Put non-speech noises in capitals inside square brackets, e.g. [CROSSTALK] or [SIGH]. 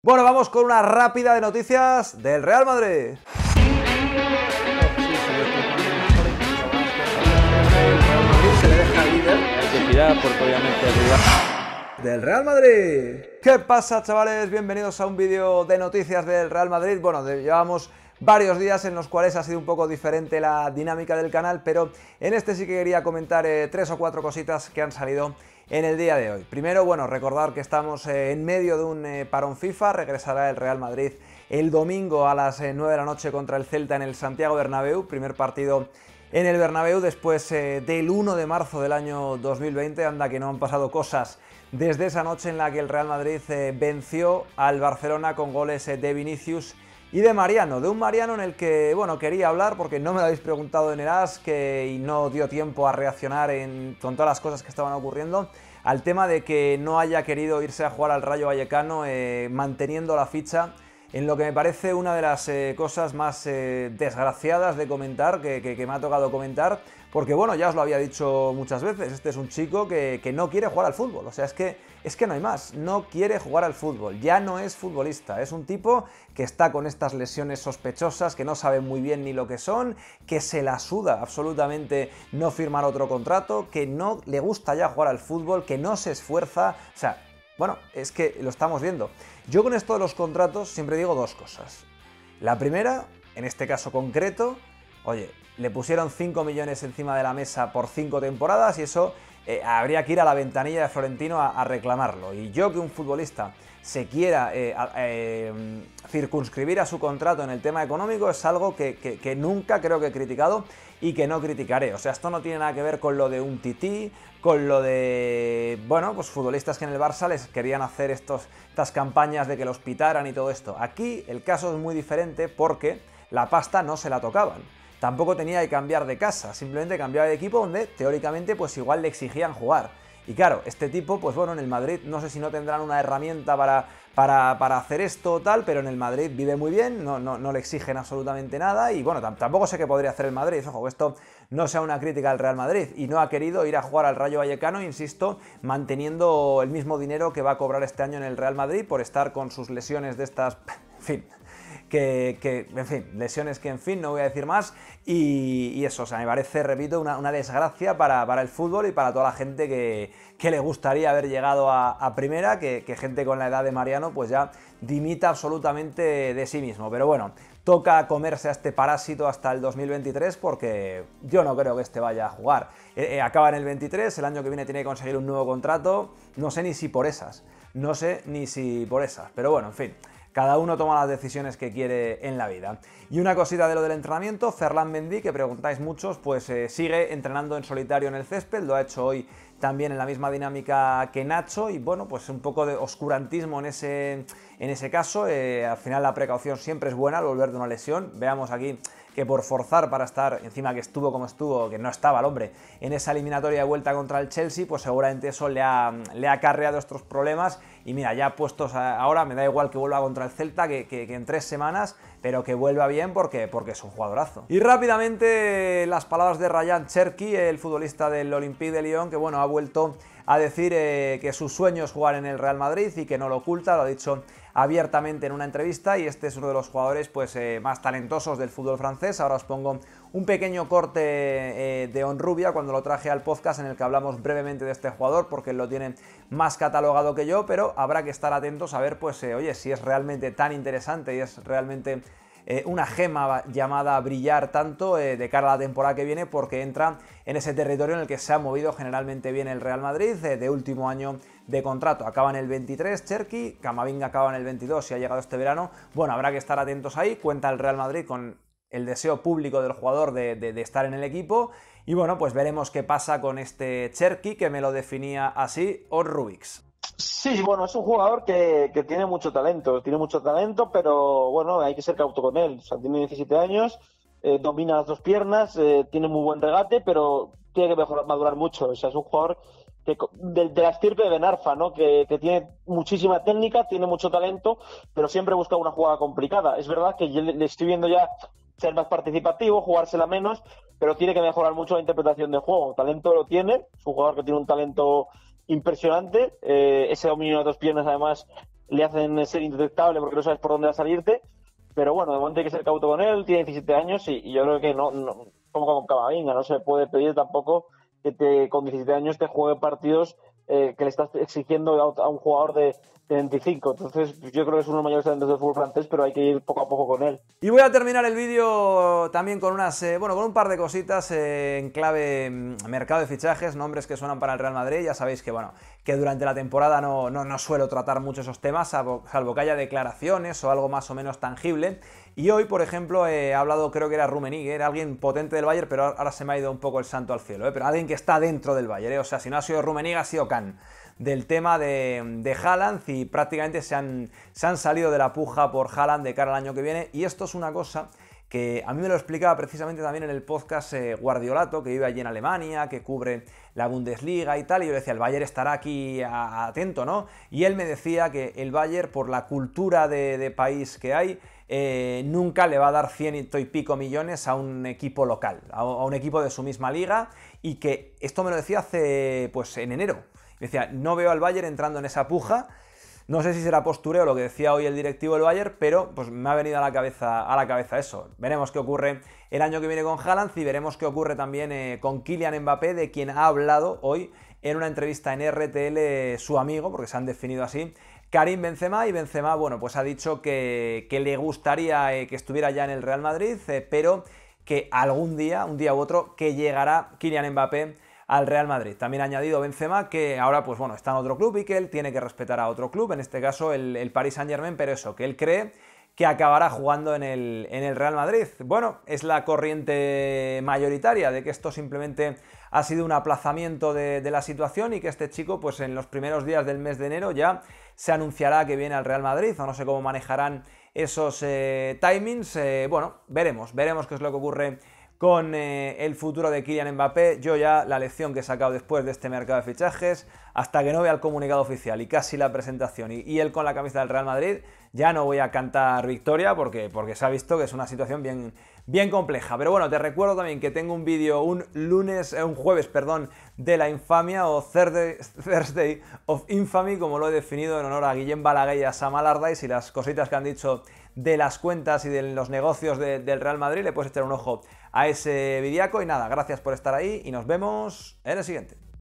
Bueno, vamos con una rápida de noticias del Real Madrid. Del Real Madrid. ¿Qué pasa, chavales? Bienvenidos a un vídeo de noticias del Real Madrid. Bueno, llevamos varios días en los cuales ha sido un poco diferente la dinámica del canal, pero en este sí que quería comentar eh, tres o cuatro cositas que han salido en el día de hoy. Primero, bueno, recordar que estamos eh, en medio de un eh, parón FIFA, regresará el Real Madrid el domingo a las 9 de la noche contra el Celta en el Santiago Bernabéu, primer partido en el Bernabéu después del 1 de marzo del año 2020, anda que no han pasado cosas desde esa noche en la que el Real Madrid venció al Barcelona con goles de Vinicius y de Mariano, de un Mariano en el que, bueno, quería hablar porque no me lo habéis preguntado en el AS que, y no dio tiempo a reaccionar en, con todas las cosas que estaban ocurriendo, al tema de que no haya querido irse a jugar al Rayo Vallecano eh, manteniendo la ficha en lo que me parece una de las eh, cosas más eh, desgraciadas de comentar, que, me ha tocado comentar, porque bueno, ya os lo había dicho muchas veces, este es un chico que, no quiere jugar al fútbol, o sea, es que, es que no hay más, no quiere jugar al fútbol, ya no es futbolista, es un tipo que está con estas lesiones sospechosas, que no sabe muy bien ni lo que son, que se la suda absolutamente no firmar otro contrato, que no le gusta ya jugar al fútbol, que no se esfuerza, o sea, bueno, es que lo estamos viendo. Yo con esto de los contratos siempre digo dos cosas. La primera, en este caso concreto, oye, le pusieron 5 millones encima de la mesa por 5 temporadas y eso eh, habría que ir a la ventanilla de Florentino a, reclamarlo. Y yo que un futbolista se quiera eh, eh, circunscribir a su contrato en el tema económico es algo que, nunca creo que he criticado y que no criticaré. O sea, esto no tiene nada que ver con lo de un tití, con lo de, bueno, pues futbolistas que en el Barça les querían hacer estas campañas de que los pitaran y todo esto. Aquí el caso es muy diferente porque la pasta no se la tocaban tampoco tenía que cambiar de casa, simplemente cambiaba de equipo donde teóricamente pues igual le exigían jugar. Y claro, este tipo, pues bueno, en el Madrid no sé si no tendrán una herramienta para, para, hacer esto o tal, pero en el Madrid vive muy bien, no, no, no le exigen absolutamente nada y bueno, tampoco sé qué podría hacer el Madrid, ojo, esto no sea una crítica al Real Madrid y no ha querido ir a jugar al Rayo Vallecano, insisto, manteniendo el mismo dinero que va a cobrar este año en el Real Madrid por estar con sus lesiones de estas, [LAUGHS] en fin, que, en fin, lesiones que, en fin, no voy a decir más. Y, eso, o sea, me parece, repito, una, desgracia para, el fútbol y para toda la gente que, le gustaría haber llegado a, primera, que, gente con la edad de Mariano, pues ya dimita absolutamente de sí mismo. Pero bueno, toca comerse a este parásito hasta el 2023 porque yo no creo que este vaya a jugar. Eh, eh, acaba en el 23, el año que viene tiene que conseguir un nuevo contrato, no sé ni si por esas, no sé ni si por esas, pero bueno, en fin. Cada uno toma las decisiones que quiere en la vida. Y una cosita de lo del entrenamiento, Ferland Mendy, que preguntáis muchos, pues eh, sigue entrenando en solitario en el césped, lo ha hecho hoy también en la misma dinámica que Nacho y bueno, pues un poco de oscurantismo en ese, en ese caso. Eh, al final la precaución siempre es buena al volver de una lesión. Veamos aquí que por forzar para estar, encima que estuvo como estuvo, que no estaba el hombre, en esa eliminatoria de vuelta contra el Chelsea, pues seguramente eso le ha, le ha acarreado estos problemas. Y mira, ya puestos ahora, me da igual que vuelva contra el Celta que, en tres semanas, pero que vuelva bien porque, porque es un jugadorazo. Y rápidamente las palabras de Ryan Cherky, el futbolista del Olympique de Lyon, que bueno, ha vuelto a decir eh, que su sueño es jugar en el Real Madrid y que no lo oculta, lo ha dicho abiertamente en una entrevista y este es uno de los jugadores pues, eh, más talentosos del fútbol francés. Ahora os pongo un pequeño corte eh, de Onrubia cuando lo traje al podcast en el que hablamos brevemente de este jugador porque él lo tiene más catalogado que yo, pero habrá que estar atentos a ver pues, eh, oye, si es realmente tan interesante y es realmente eh, una gema llamada brillar tanto eh, de cara a la temporada que viene porque entra en ese territorio en el que se ha movido generalmente bien el Real Madrid eh, de último año de contrato. Acaba en el 23 Cherky, Camavinga acaba en el 22 y ha llegado este verano. Bueno, habrá que estar atentos ahí. Cuenta el Real Madrid con el deseo público del jugador de, estar en el equipo. Y bueno, pues veremos qué pasa con este Cherky, que me lo definía así, o Rubix. Sí, bueno, es un jugador que, tiene mucho talento, tiene mucho talento, pero bueno, hay que ser cauto con él. O sea, tiene 17 años, eh, domina las dos piernas, eh, tiene muy buen regate, pero tiene que mejorar, madurar mucho. O sea, es un jugador que, de, la estirpe de Benarfa, ¿no? Que, tiene muchísima técnica, tiene mucho talento, pero siempre busca una jugada complicada. Es verdad que le, le estoy viendo ya ser más participativo, jugársela menos, pero tiene que mejorar mucho la interpretación del juego. Talento lo tiene, es un jugador que tiene un talento impresionante. Eh, ese dominio de dos piernas, además, le hacen ser indetectable porque no sabes por dónde va a salirte. Pero bueno, de momento hay que ser cauto con él, tiene 17 años y, yo creo que no, no como con no se puede pedir tampoco que te, con 17 años te juegue partidos eh, que le estás exigiendo a, un jugador de, 25. Entonces, yo creo que es uno de los mayores talentos del fútbol francés, pero hay que ir poco a poco con él. Y voy a terminar el vídeo también con unas, eh, bueno, con un par de cositas eh, en clave mm, mercado de fichajes, nombres que suenan para el Real Madrid. Ya sabéis que, bueno, que durante la temporada no, no, suelo tratar mucho esos temas, salvo, que haya declaraciones o algo más o menos tangible. Y hoy, por ejemplo, he hablado, creo que era Rummenigge, era alguien potente del Bayern, pero ahora se me ha ido un poco el santo al cielo, pero alguien que está dentro del Bayern, o sea, si no ha sido Rummenigge, ha sido Kahn del tema de, de Haaland y prácticamente se han, se han salido de la puja por Haaland de cara al año que viene. Y esto es una cosa que a mí me lo explicaba precisamente también en el podcast eh, Guardiolato, que vive allí en Alemania, que cubre la Bundesliga y tal, y yo decía, el Bayern estará aquí atento, ¿no? Y él me decía que el Bayern, por la cultura de, país que hay, eh, nunca le va a dar ciento y pico millones a un equipo local, a, a un equipo de su misma liga, y que esto me lo decía hace, pues, en enero. Decía, no veo al Bayern entrando en esa puja. No sé si será postureo lo que decía hoy el directivo del Bayern, pero pues me ha venido a la cabeza, a la cabeza eso. Veremos qué ocurre el año que viene con Haaland y veremos qué ocurre también eh, con Kylian Mbappé, de quien ha hablado hoy en una entrevista en RTL su amigo, porque se han definido así, Karim Benzema. Y Benzema, bueno, pues ha dicho que, le gustaría eh, que estuviera ya en el Real Madrid, eh, pero que algún día, un día u otro, que llegará Kylian Mbappé al Real Madrid. También ha añadido Benzema que ahora pues bueno, está en otro club y que él tiene que respetar a otro club, en este caso el, el Paris Saint Germain, pero eso, que él cree que acabará jugando en el, en el, Real Madrid. Bueno, es la corriente mayoritaria de que esto simplemente ha sido un aplazamiento de, la situación y que este chico, pues en los primeros días del mes de enero ya se anunciará que viene al Real Madrid, o no sé cómo manejarán esos eh, timings. Eh, bueno, veremos, veremos qué es lo que ocurre con eh, el futuro de Kylian Mbappé. Yo ya la lección que he sacado después de este mercado de fichajes, hasta que no vea el comunicado oficial y casi la presentación y, él con la camisa del Real Madrid, ya no voy a cantar victoria porque, porque se ha visto que es una situación bien, bien compleja. Pero bueno, te recuerdo también que tengo un vídeo un lunes, eh, un jueves, perdón, de la infamia o Thursday, of Infamy, como lo he definido en honor a Guillem Balaguer y a Sam y las cositas que han dicho de las cuentas y de los negocios del Real Madrid. Le puedes echar un ojo a ese vidiaco y nada, gracias por estar ahí y nos vemos en el siguiente.